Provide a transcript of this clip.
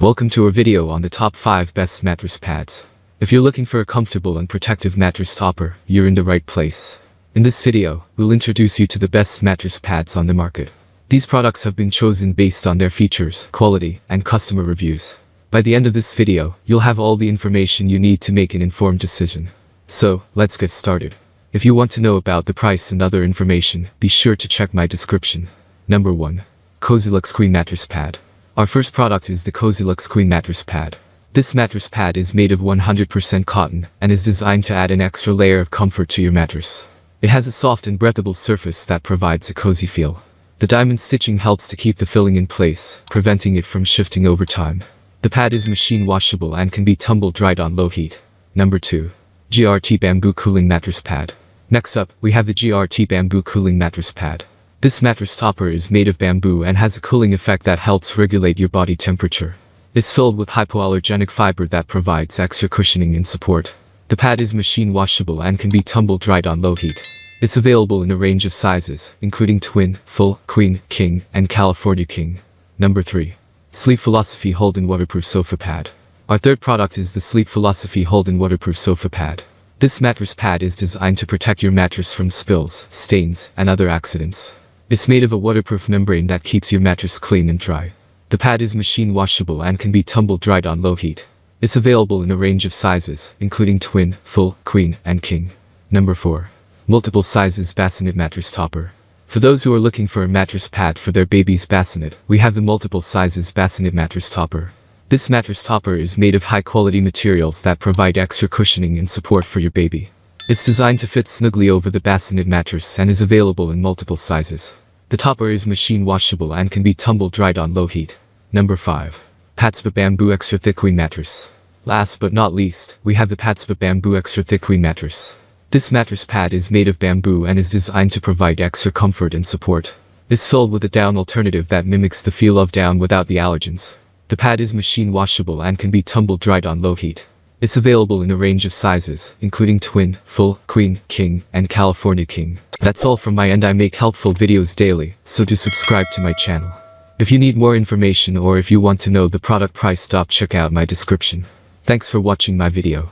Welcome to our video on the top 5 best mattress pads. If you're looking for a comfortable and protective mattress topper, you're in the right place. In this video, we'll introduce you to the best mattress pads on the market. These products have been chosen based on their features, quality, and customer reviews. By the end of this video, you'll have all the information you need to make an informed decision. So, let's get started. If you want to know about the price and other information, be sure to check my description. Number 1. Cozylux Queen Mattress Pad. Our first product is the Cozylux Queen Mattress Pad. This mattress pad is made of 100% cotton and is designed to add an extra layer of comfort to your mattress. It has a soft and breathable surface that provides a cozy feel. The diamond stitching helps to keep the filling in place, preventing it from shifting over time. The pad is machine washable and can be tumble dried on low heat. Number 2. GRT Bamboo Cooling Mattress Pad. Next up, we have the GRT Bamboo Cooling Mattress Pad. This mattress topper is made of bamboo and has a cooling effect that helps regulate your body temperature. It's filled with hypoallergenic fiber that provides extra cushioning and support. The pad is machine washable and can be tumble dried on low heat. It's available in a range of sizes, including twin, full, queen, king, and California king. Number 3. Sleep Philosophy Hold-In Waterproof Sofa Pad. Our third product is the Sleep Philosophy Hold-In Waterproof Sofa Pad. This mattress pad is designed to protect your mattress from spills, stains, and other accidents. It's made of a waterproof membrane that keeps your mattress clean and dry. The pad is machine washable and can be tumble dried on low heat. It's available in a range of sizes, including twin, full, queen, and king. Number 4. Multiple sizes bassinet mattress topper. For those who are looking for a mattress pad for their baby's bassinet, we have the multiple sizes bassinet mattress topper. This mattress topper is made of high quality materials that provide extra cushioning and support for your baby. It's designed to fit snugly over the bassinet mattress and is available in multiple sizes. The topper is machine washable and can be tumble dried on low heat. Number 5. Patspa Bamboo Extra Thick Queen Mattress. Last but not least, we have the Patspa Bamboo Extra Thick Queen Mattress. This mattress pad is made of bamboo and is designed to provide extra comfort and support. It's filled with a down alternative that mimics the feel of down without the allergens. The pad is machine washable and can be tumble dried on low heat. It's available in a range of sizes, including twin, full, queen, king, and California king. That's all from my end I make helpful videos daily, so do subscribe to my channel. If you need more information or if you want to know the product price stop check out my description. Thanks for watching my video.